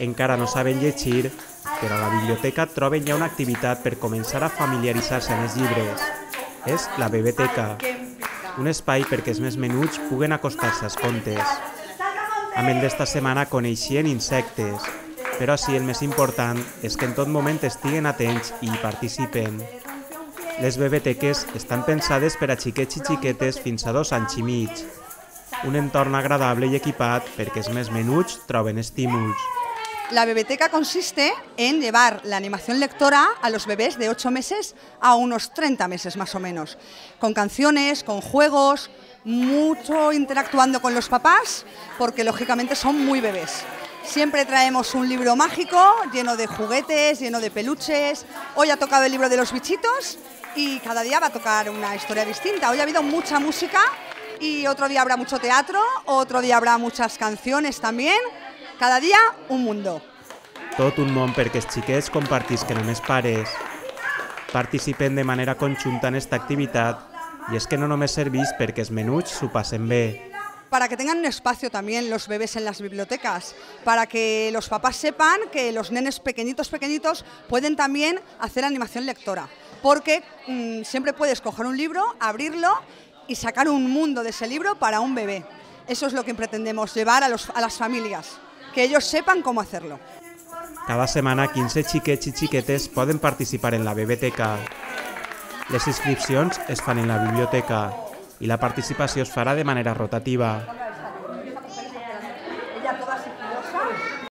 encara no saben llegir, però a la biblioteca troben ja una activitat per començar a familiaritzar-se amb els llibres. És la Bebeteca, un espai perquè els més menuts puguen acostar-se als contes. Amb el d'esta setmana coneixien insectes, però sí el més important és que en tot moment estiguen atents i hi participen. Les bebeteques estan pensades per a xiquets i xiquetes fins a dos anys i mig. Un entorn agradable i equipat perquè els més menuts troben estímuls. La bebeteca consiste en llevar la animación lectora a los bebés de 8 meses a unos 30 meses más o menos, con canciones, con juegos, mucho interactuando con los papás, porque lógicamente son muy bebés. Siempre traemos un libro mágico lleno de juguetes, lleno de peluches. Hoy ha tocado el libro de los bichitos y cada día va a tocar una historia distinta. Hoy ha habido mucha música y otro día habrá mucho teatro, otro día habrá muchas canciones también. Cada dia un mundo. Tot un món perquè els xiquets compartisquen amb els pares. Participen de manera conjunta en esta activitat i és que no només serveix perquè els menuts s'ho passen bé. Para que tengan un espacio también los bebés en las bibliotecas, para que los papás sepan que los nenes pequeñitos, pequeñitos pueden también hacer animación lectora, porque mmm, siempre puedes coger un libro, abrirlo y sacar un mundo de ese libro para un bebé. Eso es lo que pretendemos, llevar a, los, a las familias. que ellos sepan cómo hacerlo. Cada semana 15 xiquets i xiquetes poden participar en la biblioteca. Les inscripcions es fan en la biblioteca i la participació es farà de manera rotativa.